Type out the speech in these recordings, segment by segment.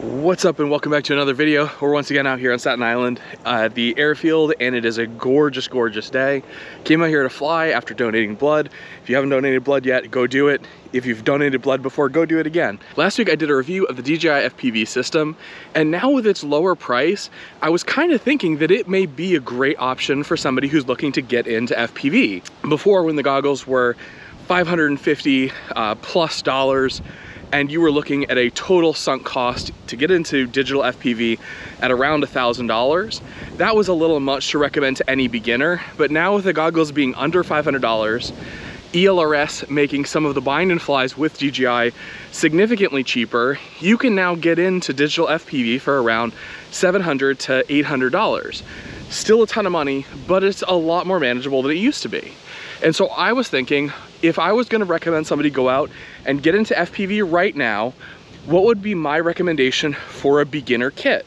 What's up and welcome back to another video. We're once again out here on Staten Island at the airfield and it is a gorgeous, gorgeous day. Came out here to fly after donating blood. If you haven't donated blood yet, go do it. If you've donated blood before, go do it again. Last week I did a review of the DJI FPV system and now with its lower price, I was kind of thinking that it may be a great option for somebody who's looking to get into FPV. Before when the goggles were 550 uh, plus dollars, and you were looking at a total sunk cost to get into digital FPV at around $1,000, that was a little much to recommend to any beginner. But now with the goggles being under $500, ELRS making some of the bind and flies with DJI significantly cheaper, you can now get into digital FPV for around $700 to $800. Still a ton of money, but it's a lot more manageable than it used to be. And so I was thinking, if I was gonna recommend somebody go out and get into FPV right now, what would be my recommendation for a beginner kit?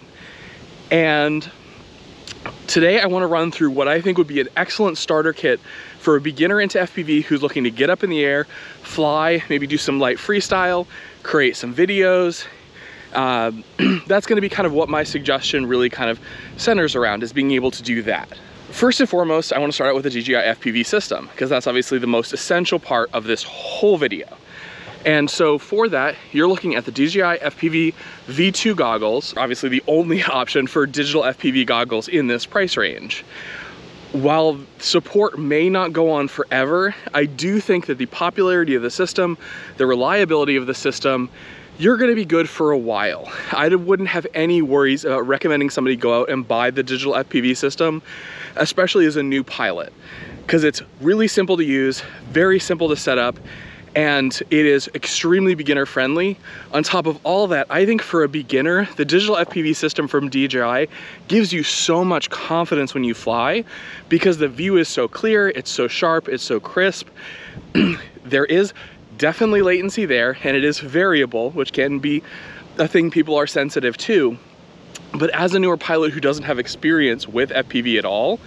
And today I wanna run through what I think would be an excellent starter kit for a beginner into FPV who's looking to get up in the air, fly, maybe do some light freestyle, create some videos. Uh, that's gonna be kind of what my suggestion really kind of centers around is being able to do that. First and foremost, I wanna start out with the DJI FPV system because that's obviously the most essential part of this whole video. And so for that, you're looking at the DJI FPV V2 goggles, obviously the only option for digital FPV goggles in this price range. While support may not go on forever, I do think that the popularity of the system, the reliability of the system, you're gonna be good for a while. I wouldn't have any worries about recommending somebody go out and buy the digital FPV system, especially as a new pilot, because it's really simple to use, very simple to set up, and it is extremely beginner friendly. On top of all that, I think for a beginner, the digital FPV system from DJI gives you so much confidence when you fly because the view is so clear, it's so sharp, it's so crisp. there is definitely latency there and it is variable, which can be a thing people are sensitive to. But as a newer pilot who doesn't have experience with FPV at all,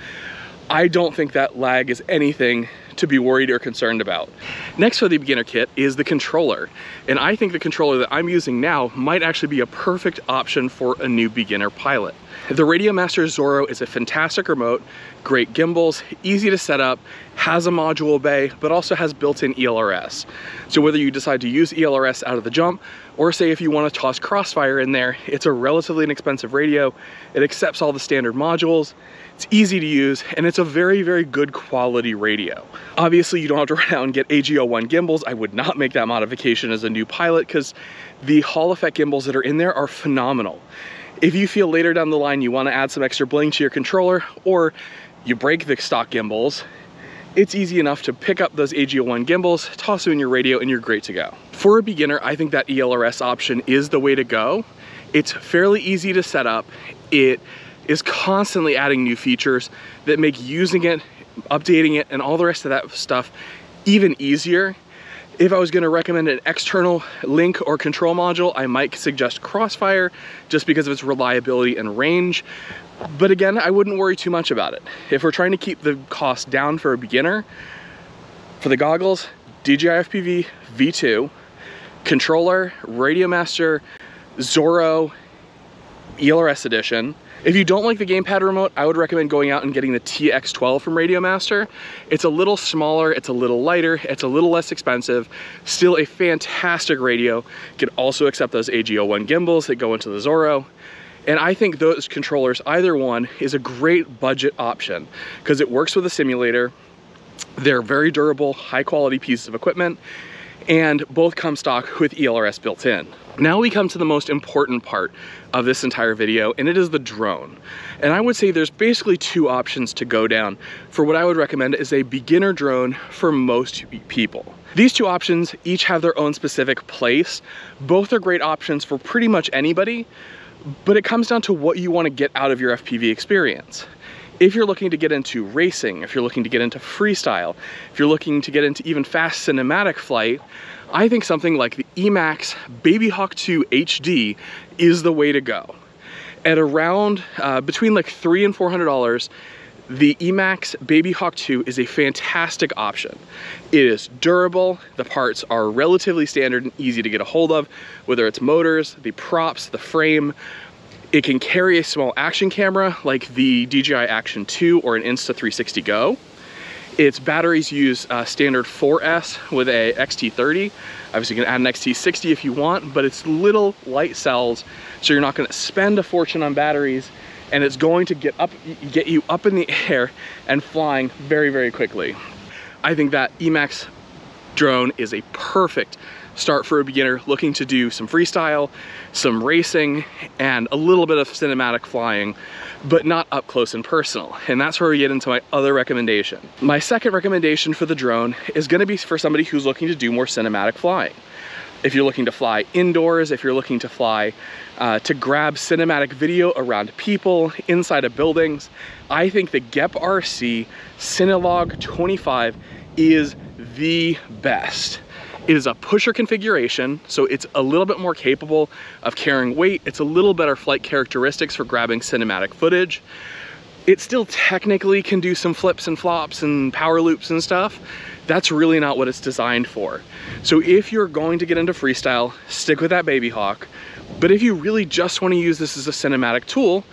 I don't think that lag is anything to be worried or concerned about. Next for the beginner kit is the controller. And I think the controller that I'm using now might actually be a perfect option for a new beginner pilot. The Radiomaster Zorro is a fantastic remote, great gimbals, easy to set up, has a module bay, but also has built-in ELRS. So whether you decide to use ELRS out of the jump, or say if you want to toss Crossfire in there, it's a relatively inexpensive radio. It accepts all the standard modules, it's easy to use, and it's a very, very good quality radio. Obviously, you don't have to run out and get AG01 gimbals. I would not make that modification as a new pilot because the Hall effect gimbals that are in there are phenomenal. If you feel later down the line you want to add some extra bling to your controller or you break the stock gimbals, it's easy enough to pick up those AG01 gimbals, toss them in your radio, and you're great to go. For a beginner, I think that ELRS option is the way to go. It's fairly easy to set up. It is constantly adding new features that make using it, updating it, and all the rest of that stuff even easier. If I was gonna recommend an external link or control module, I might suggest Crossfire just because of its reliability and range. But again, I wouldn't worry too much about it. If we're trying to keep the cost down for a beginner, for the goggles, DJI FPV V2, controller, Radiomaster, Zorro, ELRS edition, if you don't like the gamepad remote, I would recommend going out and getting the TX12 from Radiomaster. It's a little smaller, it's a little lighter, it's a little less expensive, still a fantastic radio. You can also accept those AG01 gimbals that go into the Zorro. And I think those controllers, either one, is a great budget option because it works with a simulator. They're very durable, high quality pieces of equipment, and both come stock with ELRS built in. Now we come to the most important part of this entire video, and it is the drone. And I would say there's basically two options to go down for what I would recommend is a beginner drone for most people. These two options each have their own specific place. Both are great options for pretty much anybody, but it comes down to what you want to get out of your FPV experience. If you're looking to get into racing, if you're looking to get into freestyle, if you're looking to get into even fast cinematic flight, I think something like the Emax Babyhawk 2 HD is the way to go. At around uh, between like three and four hundred dollars, the Emax Babyhawk 2 is a fantastic option. It is durable, the parts are relatively standard and easy to get a hold of, whether it's motors, the props, the frame. It can carry a small action camera like the DJI Action 2 or an Insta360 Go. Its batteries use uh, standard 4S with a XT30. Obviously you can add an XT60 if you want, but it's little light cells, so you're not gonna spend a fortune on batteries and it's going to get up, get you up in the air and flying very, very quickly. I think that Emax drone is a perfect start for a beginner looking to do some freestyle, some racing, and a little bit of cinematic flying, but not up close and personal. And that's where we get into my other recommendation. My second recommendation for the drone is gonna be for somebody who's looking to do more cinematic flying. If you're looking to fly indoors, if you're looking to fly uh, to grab cinematic video around people, inside of buildings, I think the GEPRC Cinelog 25 is the best. It is a pusher configuration, so it's a little bit more capable of carrying weight. It's a little better flight characteristics for grabbing cinematic footage. It still technically can do some flips and flops and power loops and stuff. That's really not what it's designed for. So if you're going to get into freestyle, stick with that Babyhawk. But if you really just wanna use this as a cinematic tool,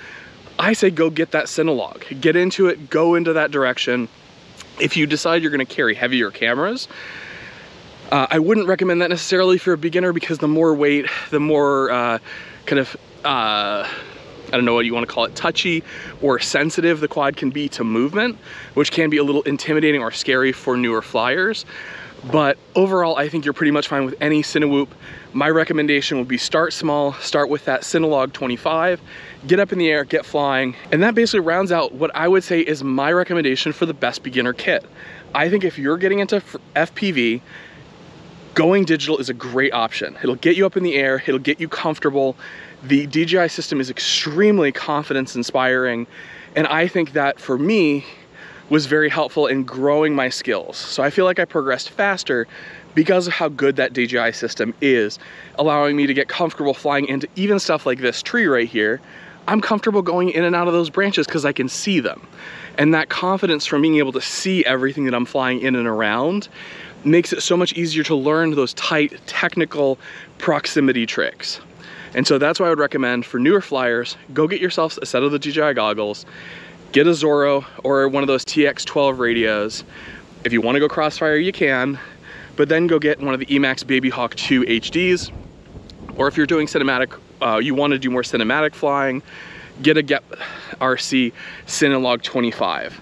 I say go get that Cinelog. Get into it, go into that direction. If you decide you're gonna carry heavier cameras, uh, I wouldn't recommend that necessarily for a beginner because the more weight, the more uh, kind of, uh, I don't know what you want to call it, touchy or sensitive the quad can be to movement, which can be a little intimidating or scary for newer flyers. But overall, I think you're pretty much fine with any Cinewhoop. My recommendation would be start small, start with that Cinelog 25, get up in the air, get flying, and that basically rounds out what I would say is my recommendation for the best beginner kit. I think if you're getting into FPV, going digital is a great option. It'll get you up in the air, it'll get you comfortable. The DJI system is extremely confidence inspiring. And I think that for me was very helpful in growing my skills. So I feel like I progressed faster because of how good that DJI system is, allowing me to get comfortable flying into even stuff like this tree right here. I'm comfortable going in and out of those branches because I can see them. And that confidence from being able to see everything that I'm flying in and around makes it so much easier to learn those tight technical proximity tricks. And so that's why I would recommend for newer flyers, go get yourself a set of the DJI goggles, get a Zorro or one of those TX12 radios. If you wanna go crossfire, you can, but then go get one of the Emax Babyhawk 2 HDs. Or if you're doing cinematic, uh, you wanna do more cinematic flying, get a Gep RC Cinelog 25.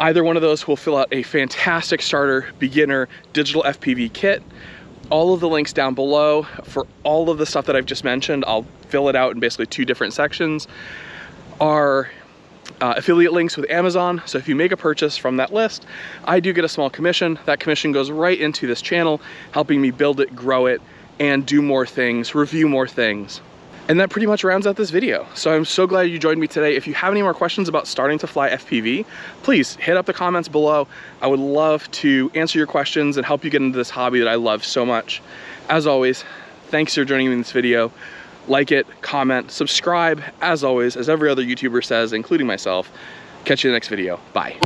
Either one of those will fill out a fantastic starter beginner digital FPV kit. All of the links down below for all of the stuff that I've just mentioned, I'll fill it out in basically two different sections, are uh, affiliate links with Amazon. So if you make a purchase from that list, I do get a small commission. That commission goes right into this channel, helping me build it, grow it, and do more things, review more things. And that pretty much rounds out this video. So I'm so glad you joined me today. If you have any more questions about starting to fly FPV, please hit up the comments below. I would love to answer your questions and help you get into this hobby that I love so much. As always, thanks for joining me in this video. Like it, comment, subscribe, as always, as every other YouTuber says, including myself. Catch you in the next video. Bye.